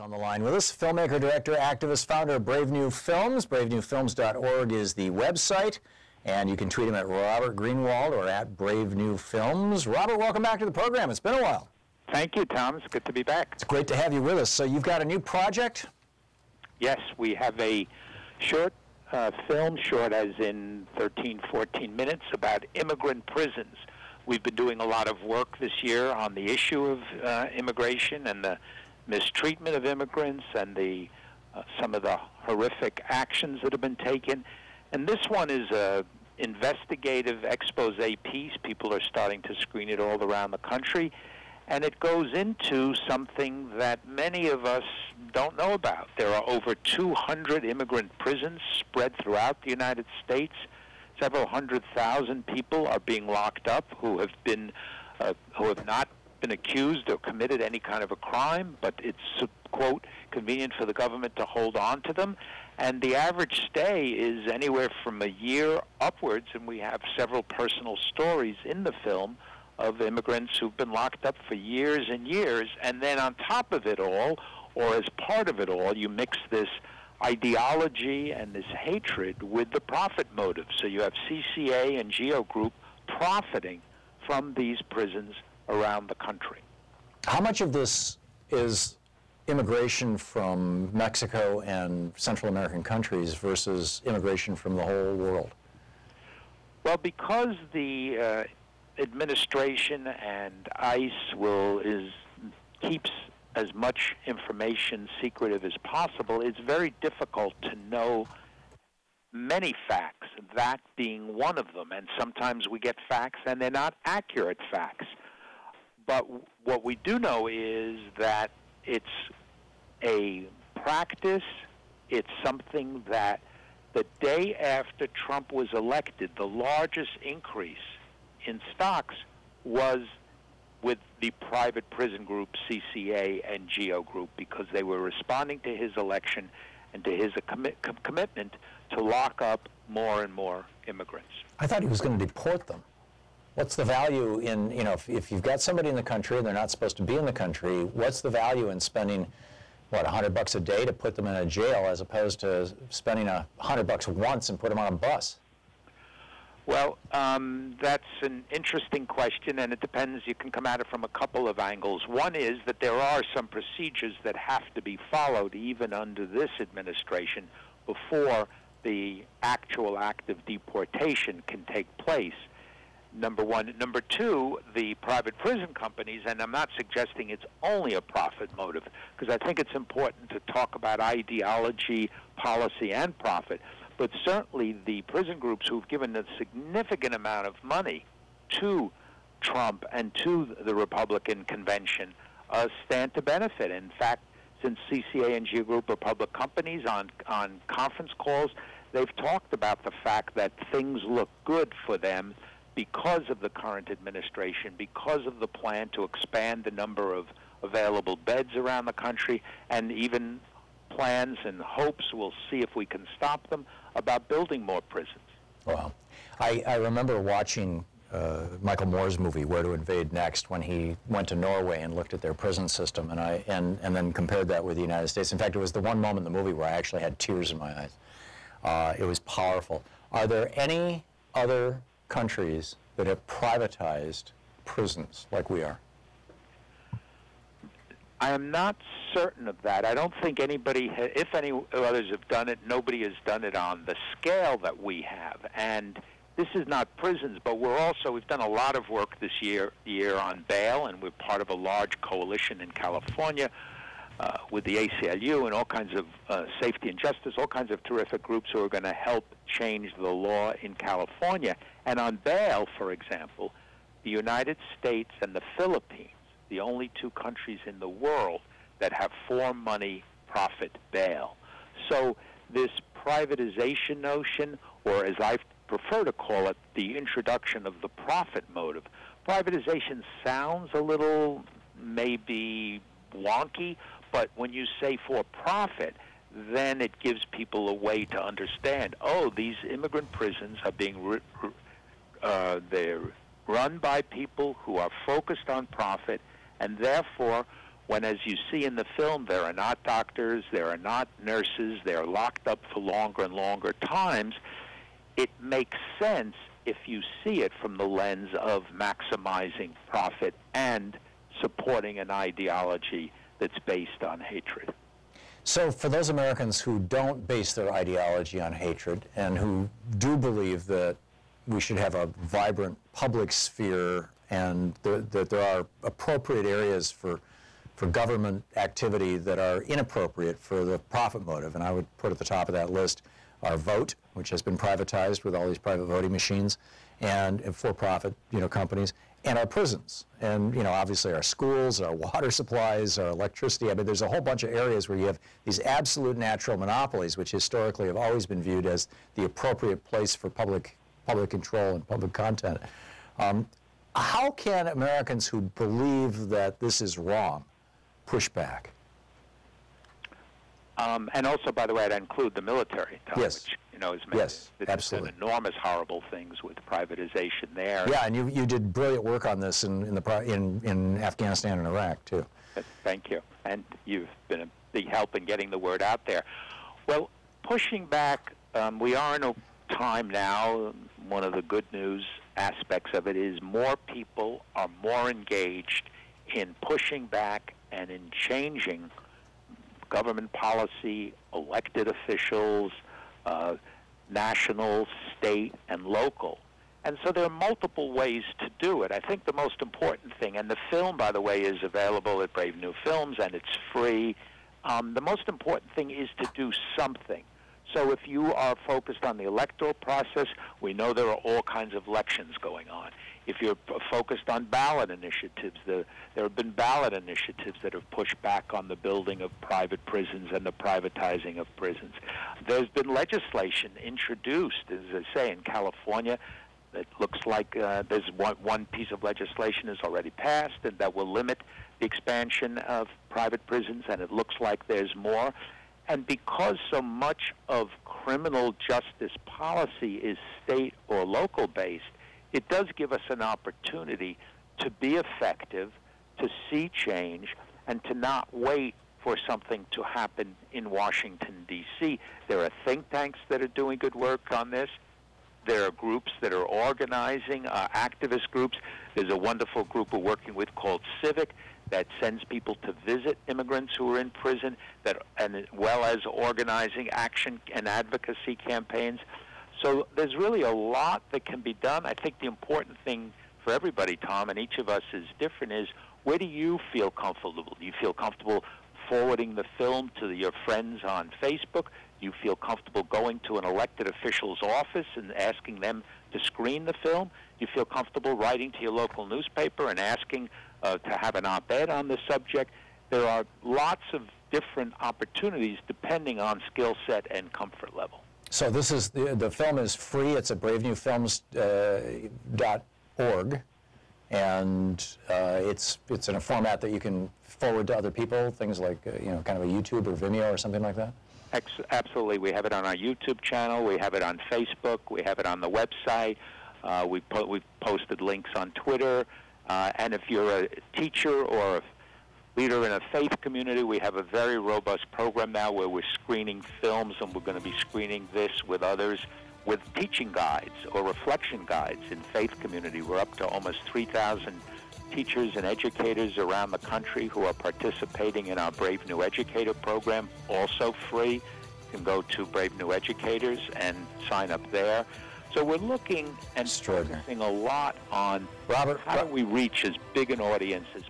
on the line with us. Filmmaker, director, activist, founder of Brave New Films. BraveNewFilms.org is the website, and you can tweet him at Robert Greenwald or at Brave New Films. Robert, welcome back to the program. It's been a while. Thank you, Thom. It's good to be back. It's great to have you with us. So you've got a new project? Yes, we have a short uh, film, short as in 13, 14 minutes, about immigrant prisons. We've been doing a lot of work this year on the issue of uh, immigration and the mistreatment of immigrants and the uh, some of the horrific actions that have been taken. And this one is a investigative expose piece. People are starting to screen it all around the country. And it goes into something that many of us don't know about. There are over 200 immigrant prisons spread throughout the United States. Several hundred thousand people are being locked up who have been uh, who have not been accused or committed any kind of a crime, but it's, quote, convenient for the government to hold on to them. And the average stay is anywhere from a year upwards, and we have several personal stories in the film of immigrants who've been locked up for years and years. And then on top of it all, or as part of it all, you mix this ideology and this hatred with the profit motive. So you have CCA and Geo Group profiting from these prisons around the country. How much of this is immigration from Mexico and Central American countries versus immigration from the whole world? Well, because the uh, administration and ICE will is keeps as much information secretive as possible, it's very difficult to know many facts, that being one of them. And sometimes we get facts and they're not accurate facts. But what we do know is that it's a practice, it's something that the day after Trump was elected, the largest increase in stocks was with the private prison group CCA and Geo Group because they were responding to his election and to his commi- com- commitment to lock up more and more immigrants. I thought he was going to deport them. What's the value in, you know, if, if you've got somebody in the country and they're not supposed to be in the country, what's the value in spending, what, 100 bucks a day to put them in a jail as opposed to spending a 100 bucks once and put them on a bus? Well, um, that's an interesting question, and it depends. You can come at it from a couple of angles. One is that there are some procedures that have to be followed, even under this administration, before the actual act of deportation can take place number one. Number two, the private prison companies, and I'm not suggesting it's only a profit motive, because I think it's important to talk about ideology, policy, and profit. But certainly the prison groups who've given a significant amount of money to Trump and to the Republican convention uh, stand to benefit. In fact, since CCA and Geo Group are public companies on, on conference calls, they've talked about the fact that things look good for them because of the current administration, because of the plan to expand the number of available beds around the country, and even plans and hopes, we'll see if we can stop them, about building more prisons. Wow. I, I remember watching uh, Michael Moore's movie, Where to Invade Next, when he went to Norway and looked at their prison system, and, I, and, and then compared that with the United States. In fact, it was the one moment in the movie where I actually had tears in my eyes. Uh, it was powerful. Are there any other countries that have privatized prisons like we are? I am not certain of that. I don't think anybody, ha- if any others have done it, nobody has done it on the scale that we have. And this is not prisons, but we're also we've done a lot of work this year year on bail, and we're part of a large coalition in California uh, with the ACLU and all kinds of uh, safety and justice, all kinds of terrific groups who are going to help change the law in California. And on bail, for example, the United States and the Philippines, the only two countries in the world that have for money profit bail. So this privatization notion, or as I prefer to call it, the introduction of the profit motive, privatization sounds a little maybe wonky, but when you say for profit, then it gives people a way to understand. Oh, these immigrant prisons are being uh, they're run by people who are focused on profit, and therefore, when, as you see in the film, there are not doctors, there are not nurses, they're locked up for longer and longer times, it makes sense if you see it from the lens of maximizing profit and supporting an ideology that's based on hatred. So, for those Americans who don't base their ideology on hatred and who do believe that we should have a vibrant public sphere and th- that there are appropriate areas for, for government activity that are inappropriate for the profit motive, and I would put at the top of that list our vote, which has been privatized with all these private voting machines, and for-profit you know companies, and our prisons, and you know obviously our schools, our water supplies, our electricity. I mean, there's a whole bunch of areas where you have these absolute natural monopolies, which historically have always been viewed as the appropriate place for public public control and public content. Um, how can Americans who believe that this is wrong push back? Um, and also, by the way, I'd include the military, Thom, Yes. which know has made Yes, absolutely. enormous horrible things with privatization there. Yeah, and you, you did brilliant work on this in, in, the, in, in Afghanistan and Iraq, too. Thank you. And you've been a big help in getting the word out there. Well, pushing back, um, we are in a time now. One of the good news aspects of it is more people are more engaged in pushing back and in changing government policy, elected officials, uh, national, state, and local. And so there are multiple ways to do it. I think the most important thing, and the film, by the way, is available at Brave New Films and it's free. Um, the most important thing is to do something. So if you are focused on the electoral process, we know there are all kinds of elections going on. If you're focused on ballot initiatives, the, there have been ballot initiatives that have pushed back on the building of private prisons and the privatizing of prisons. There's been legislation introduced, as I say, in California. It looks like uh, there's one, one piece of legislation is already passed, and that will limit the expansion of private prisons. And it looks like there's more. And because so much of criminal justice policy is state or local based, it does give us an opportunity to be effective, to see change, and to not wait for something to happen in Washington, D.C. There are think tanks that are doing good work on this. There are groups that are organizing, uh, activist groups. There's a wonderful group we're working with called Civic that sends people to visit immigrants who are in prison, that and as well as organizing action and advocacy campaigns. So there's really a lot that can be done. I think the important thing for everybody, Thom, and each of us is different, is where do you feel comfortable? Do you feel comfortable forwarding the film to your friends on Facebook? You feel comfortable going to an elected official's office and asking them to screen the film? You feel comfortable writing to your local newspaper and asking uh, to have an op-ed on the subject? There are lots of different opportunities depending on skill set and comfort level. So this is the, the film is free. It's at bravenewfilms.org, dot org, and uh, it's it's in a format that you can forward to other people. Things like uh, you know, kind of a YouTube or Vimeo or something like that. Absolutely. We have it on our YouTube channel. We have it on Facebook. We have it on the website. Uh, we po- we've posted links on Twitter. Uh, and if you're a teacher or a leader in a faith community, we have a very robust program now where we're screening films, and we're going to be screening this with others with teaching guides or reflection guides in faith community. We're up to almost 3,000 teachers and educators around the country who are participating in our Brave New Educator program, also free. You can go to Brave New Educators and sign up there. So we're looking and focusing a lot on Robert, how do we reach as big an audience as